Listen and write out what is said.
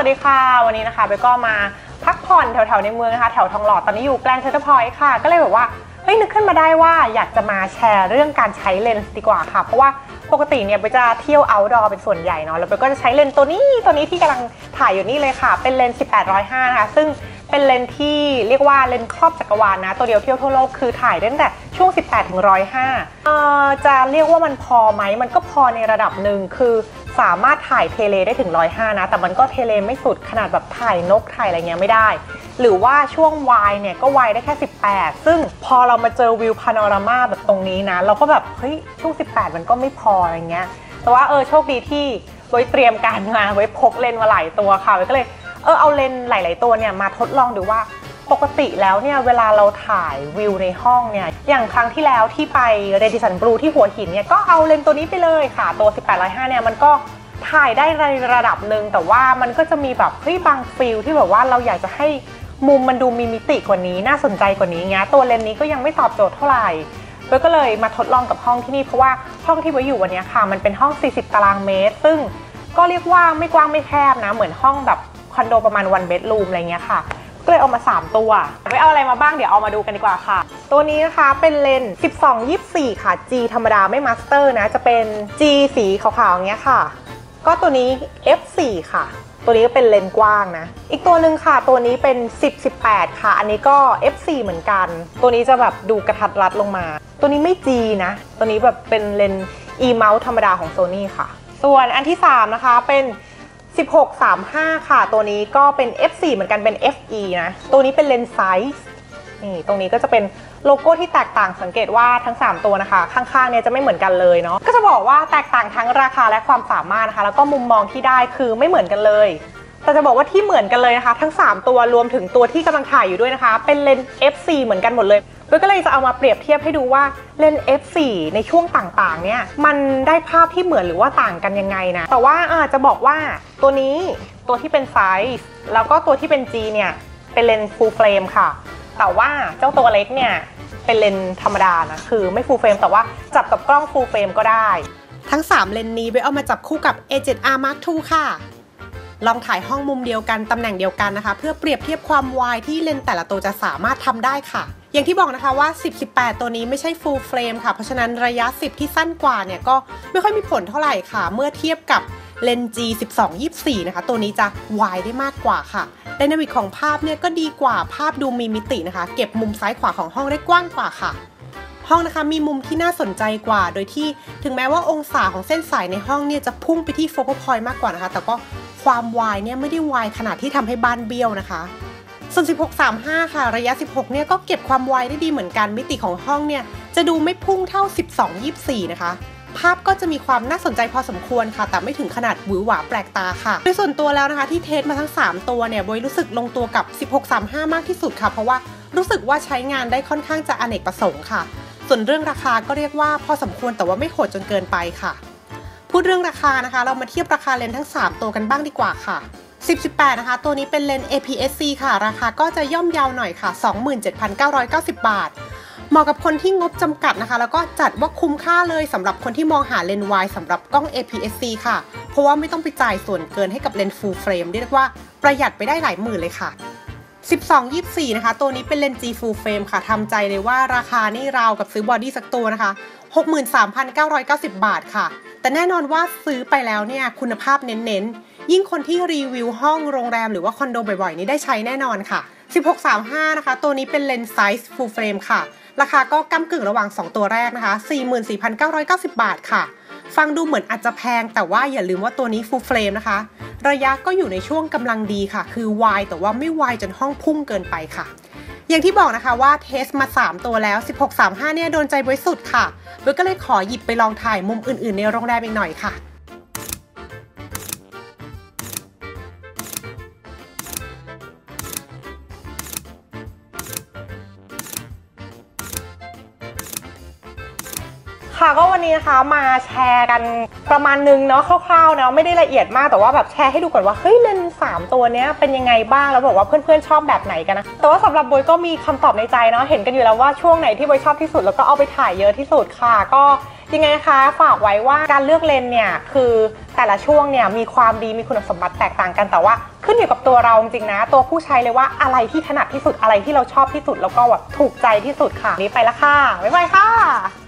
วัสดีค่ะ วันนี้นะคะเบก็มาพักผ่อนแถวๆในเมืองนะคะ แถวทองหล่อตอนนี้อยู่ Grande Centre Point ค่ะ ก็เลยแบบว่าเฮ้ยนึกขึ้นมาได้ว่าอยากจะมาแชร์เรื่องการใช้เลนส์ดีกว่าค่ะ เพราะว่าปกติเนี่ยเบจะเที่ยว outdoor เป็นส่วนใหญ่เนาะแล้วเบก็จะใช้เลนส์ตัวนี้ตัวนี้ที่กำลังถ่ายอยู่นี่เลยค่ะ เป็นเลนส์18105นะคะซึ่งเป็นเลนส์ที่เรียกว่าเลนส์ครอบจักรวาลนะ ตัวเดียวเที่ยวทั่วโลกคือถ่ายได้ตั้งแต่ช่วง 18 ถึง 105เอ่อจะเรียกว่ามันพอไหม มันก็พอในระดับหนึ่งคือ สามารถถ่ายเทเลได้ถึง 105 นะ แต่มันก็เทเลไม่สุดขนาดแบบถ่ายนกถ่ายอะไรเงี้ยไม่ได้ หรือว่าช่วงวายเนี่ยก็วายได้แค่ 18 ซึ่งพอเรามาเจอวิวพาโนรามาแบบตรงนี้นะ เราก็แบบ เฮ้ย ช่วง 18 มันก็ไม่พออะไรเงี้ย แต่ว่าเออโชคดีที่ไว้เตรียมการมาไว้พกเลนมาหลายตัวค่ะไว้ก็เลยเออเอาเลนหลาย ๆ ตัวเนี่ยมาทดลองดูว่า ปกติแล้วเนี่ยเวลาเราถ่ายวิวในห้องเนี่ยอย่างครั้งที่แล้วที่ไปRadisson Blu ที่หัวหินเนี่ยก็เอาเลนส์ตัวนี้ไปเลยค่ะ ตัว 18-105เนี่ยมันก็ถ่ายได้ในระดับหนึ่งแต่ว่ามันก็จะมีแบบเฮ้ยบาง feel ที่แบบว่าเราอยากจะให้มุมมันดูมีมิติกว่านี้น่าสนใจกว่านี้เงี้ยตัวเลนส์นี้ก็ยังไม่ตอบโจทย์เท่าไหร่เบก็เลยมาทดลองกับห้องที่นี่เพราะว่าห้องที่เบอยู่วันนี้ค่ะ มันเป็นห้อง 40 ตารางเมตร ซึ่งก็เรียกว่าไม่กว้างไม่แคบนะ เหมือนห้องแบบคอนโดประมาณ one bedroom อะไรเงี้ยค่ะ ก็เลยเอามา 3 ตัวไม่เอาอะไรมาบ้างเดี๋ยวเอามาดูกันดีกว่าค่ะ ตัวนี้นะคะเป็นเลนส์12 24 ค่ะ G ธรรมดาไม่ master นะ จะเป็น G สีขาวๆอย่างเงี้ยค่ะ ก็ตัวนี้ F4 ค่ะ ตัวนี้ก็เป็นเลนส์กว้างนะ อีกตัวหนึ่งค่ะ ตัวนี้เป็น 10 18 ค่ะ อันนี้ก็ F4 เหมือนกัน ตัวนี้จะแบบดูกระทัดรัดลงมา ตัวนี้ไม่ G นะ ตัวนี้แบบเป็นเลนส์ E mount ธรรมดาของ Sony ค่ะ ส่วนอันที่ 3 นะคะเป็น 1635 ค่ะ ตัวนี้ก็เป็น F4 เหมือนกันเป็น FE นะ ตัวนี้เป็นเลนส์ Zeiss นี่ตรงนี้ก็จะเป็นโลโก้ที่แตกต่างสังเกตว่าทั้ง 3 ตัวนะคะ ข้างๆเนี่ยจะไม่เหมือนกันเลยเนาะก็จะบอกว่าแตกต่างทั้งราคาและความสามารถนะคะ แล้วก็มุมมองที่ได้คือไม่เหมือนกันเลย แต่จะบอกว่าที่เหมือนกันเลยนะคะ ทั้ง 3 ตัวรวมถึงตัวที่กำลังถ่ายอยู่ด้วยนะคะ เป็นเลนส์ F4 เหมือนกันหมดเลยเบก็เลยจะเอามาเปรียบเทียบให้ดูว่าเลนส์ F4 ในช่วงต่างๆ เนี่ยมันได้ภาพที่เหมือนหรือว่าต่างกันยังไงนะ แต่ว่าอาจะบอกว่าตัวนี้ตัวที่เป็นไซส์แล้วก็ตัวที่เป็น G เนี่ยเป็นเลนส์ full frame ค่ะ แต่ว่าเจ้าตัวเล็กเนี่ยเป็นเลนส์ธรรมดานะคือไม่ full frame แต่ว่าจับกับกล้อง full frame ก็ได้ ทั้ง 3 เลนส์นี้ไว้เอามาจับคู่กับ A7R Mark II ค่ะ ลองถ่ายห้องมุมเดียวกันตำแหน่งเดียวกันนะคะ เพื่อเปรียบเทียบความวายที่เลนส์แต่ละตัวจะสามารถทำได้ค่ะ อย่างที่บอกนะคะว่า 10 18 ตัวนี้ไม่ใช่ full frame ค่ะ เพราะฉะนั้นระยะ 10 ที่สั้นกว่าเนี่ยก็ไม่ค่อยมีผลเท่าไหร่ค่ะ เมื่อเทียบกับเลนส์ G 12 24 นะคะ ตัวนี้จะวายได้มากกว่าค่ะไดนามิกของภาพเนี่ยก็ดีกว่าภาพดูมีมิตินะคะ เก็บมุมซ้ายขวาของห้องได้กว้างกว่าค่ะ ห้องนะคะมีมุมที่น่าสนใจกว่า โดยที่ถึงแม้ว่าองศาของเส้นสายในห้องเนี่ยจะพุ่งไปที่โฟกัสพอยต์มากกว่านะคะ แต่ก็ ความวายเนี่ยไม่ได้วายขนาดที่ทำให้บ้านเบี้ยวนะคะ ส่วน 1635 ค่ะ ระยะ 16 เนี่ยก็เก็บความวายได้ดีเหมือนกัน มิติของห้องเนี่ยจะดูไม่พุ่งเท่า 12 24 นะคะภาพก็จะมีความน่าสนใจพอสมควรค่ะ แต่ไม่ถึงขนาดหวือหวาแปลกตาค่ะโดยส่วนตัวแล้วนะคะที่เทสมาทั้ง 3 ตัวเนี่ยบอยรู้สึกลงตัวกับ 1635 มากที่สุดค่ะ เพราะว่ารู้สึกว่าใช้งานได้ค่อนข้างจะอเนกประสงค์ค่ะ ส่วนเรื่องราคาก็เรียกว่าพอสมควรแต่ว่าไม่โหดจนเกินไปค่ะ พูดเรื่องราคานะคะ เรามาเทียบราคาเลนส์ทั้ง 3 ตัวกันบ้างดีกว่าค่ะ 10-18 นะคะ ตัวนี้เป็นเลนส์ APS-C ค่ะ ราคาก็จะย่อมเยาวหน่อยค่ะ 27,990 บาท เหมาะกับคนที่งบจำกัดนะคะ แล้วก็จัดว่าคุ้มค่าเลยสำหรับคนที่มองหาเลนส์วายสำหรับกล้อง APS-C ค่ะ เพราะว่าไม่ต้องไปจ่ายส่วนเกินให้กับเลนส์ full frame เรียกว่าประหยัดไปได้หลายหมื่นเลยค่ะ 12 24 นะคะ ตัวนี้เป็นเลนส์ G full frame ค่ะทำใจเลยว่าราคานี่ราวกับซื้อ body สักตัวนะคะ 63,990 บาทค่ะ แต่แน่นอนว่าซื้อไปแล้วเนี่ย คุณภาพเน้นๆ ยิ่งคนที่รีวิวห้องโรงแรมหรือว่าคอนโดบ่อยๆ นี้ได้ใช้แน่นอนค่ะ 1635 นะคะ ตัวนี้เป็นเลนส์ไซส์ full frame ค่ะ ราคาก็ก้ากึ่งระหว่าง 2 ตัวแรกนะคะ 44,990 บาทค่ะ ฟังดูเหมือนอาจจะแพงแต่ว่าอย่าลืมว่าตัวนี้ full frame นะคะ ระยะก็อยู่ในช่วงกำลังดีค่ะ คือวายแต่ว่าไม่วายจนห้องพุ่งเกินไปค่ะ อย่างที่บอกนะคะว่าเทสมา 3 ตัวแล้ว 1635 เนี่ยโดนใจบริสุทธิ์ค่ะเบลก็เลยขอหยิบไปลองถ่ายมุมอื่นๆ ในโรงแรมอีกหน่อยค่ะ ค่ะก็วันนี้นะคะมาแชร์กันประมาณนึงเนาะคร่าวๆเนาะไม่ได้ละเอียดมากแต่ว่าแบบแชร์ให้ดูก่อนว่าเฮ้ยเลนส์สามตัวเนี้ยเป็นยังไงบ้างแล้วบอกว่าเพื่อนๆชอบแบบไหนกันนะแต่ว่าสำหรับบอยก็มีคำตอบในใจเนาะเห็นกันอยู่แล้วว่าช่วงไหนที่บอยชอบที่สุดแล้วก็เอาไปถ่ายเยอะที่สุดค่ะ ก็ยังไงนะคะฝากไว้ว่าการเลือกเลนเนี่ยคือแต่ละช่วงเนี่ยมีความดีมีคุณสมบัติแตกต่างกันแต่ว่า ขึ้นอยู่กับตัวเราจริงนะ ตัวผู้ใช้เลยว่าอะไรที่ถนัดที่สุดอะไรที่เราชอบที่สุดแล้วก็แบบถูกใจที่สุดค่ะนี้ไปละค่ะบ๊ายบายค่ะ